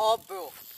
óbvio.